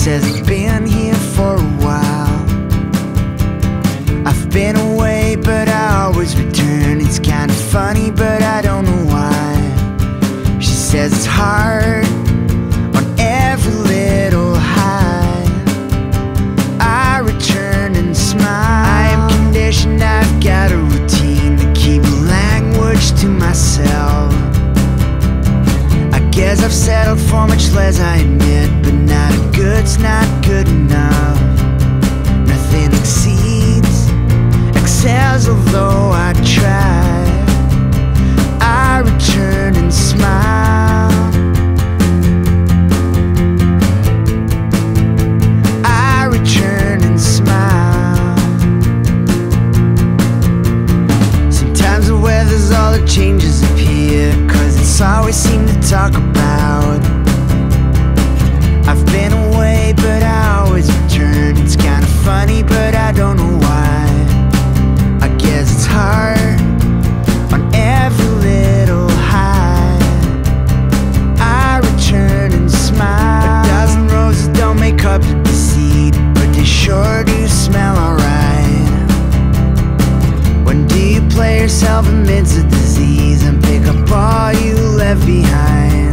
says I've been here for a while. I've been away, but I always return. It's kind of funny, but I don't know why. She says it's hard settled for much less, I admit, but not a good's not good enough. Nothing exceeds, excels, although I try. We seem to talk about. I've been away, but I always return. It's kinda funny, but I don't know why. I guess it's hard on every little high. I return and smile. A dozen roses don't make up the seed, but they sure do smell alright. When do you play yourself amidst disease and pick up all you left behind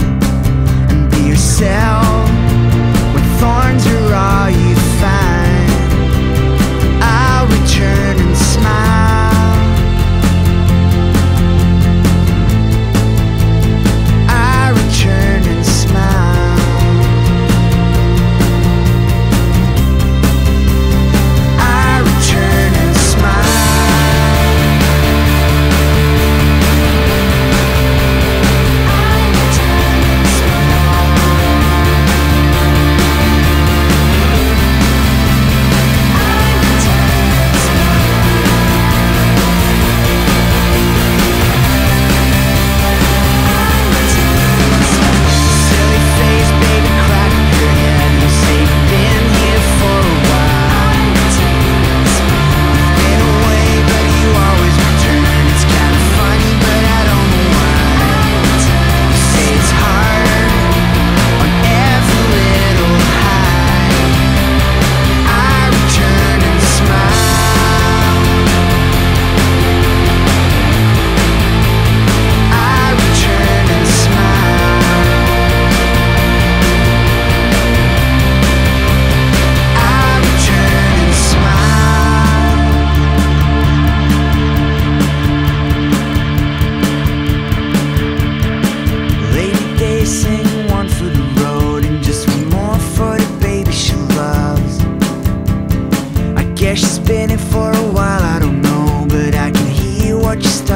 what